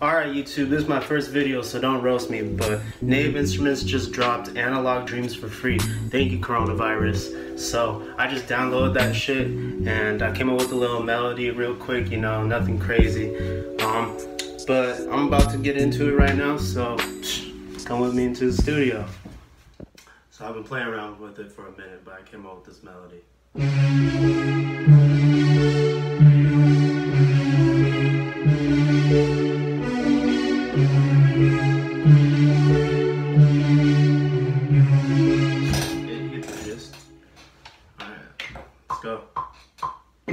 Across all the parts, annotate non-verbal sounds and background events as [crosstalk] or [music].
Alright YouTube, this is my first video, so don't roast me, but Native Instruments just dropped Analog Dreams for free. Thank you, coronavirus. So, I just downloaded that shit, and I came up with a little melody real quick, you know, nothing crazy. Um, but I'm about to get into it right now, so [sniffs] come with me into the studio. So I've been playing around with it for a minute, but I came up with this melody.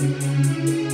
Música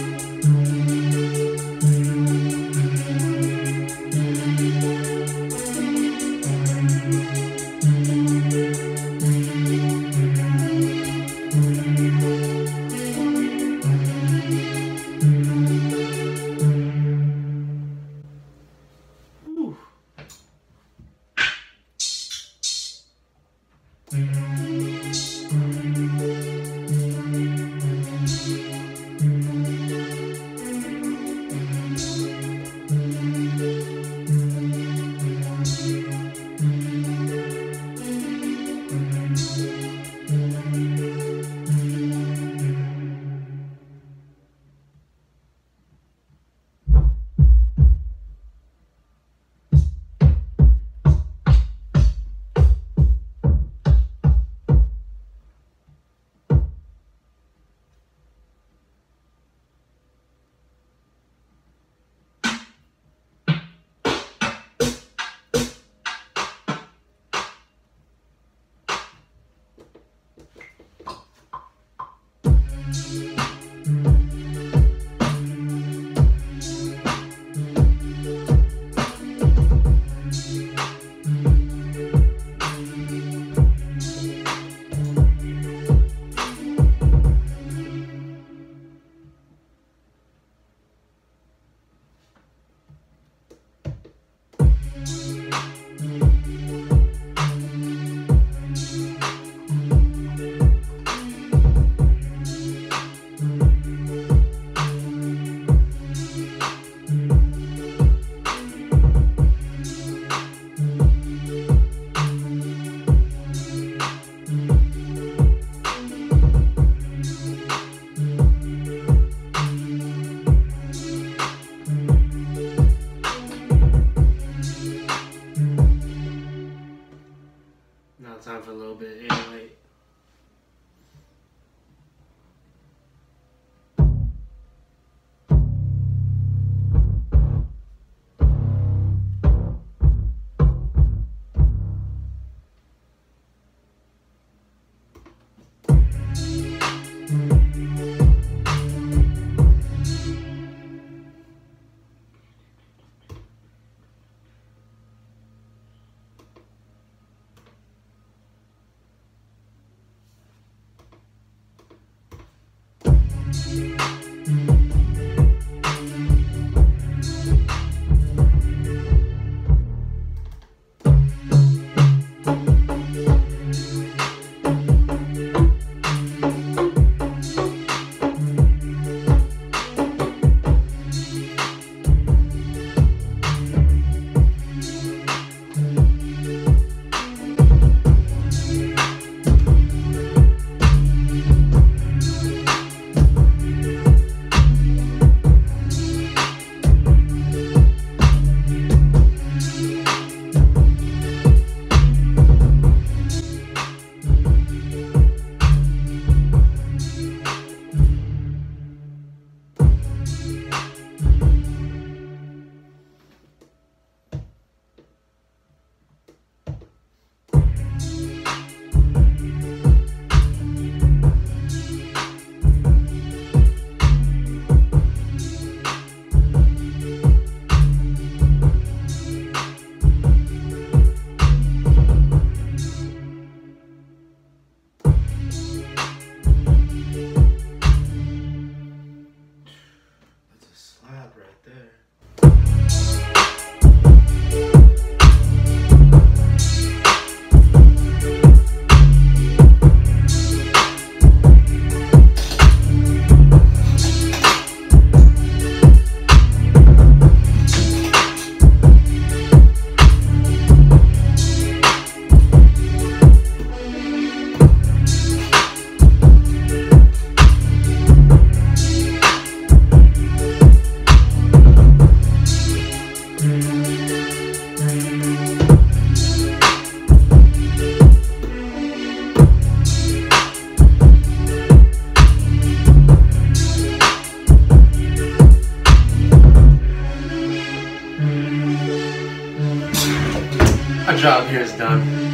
Música job here is done.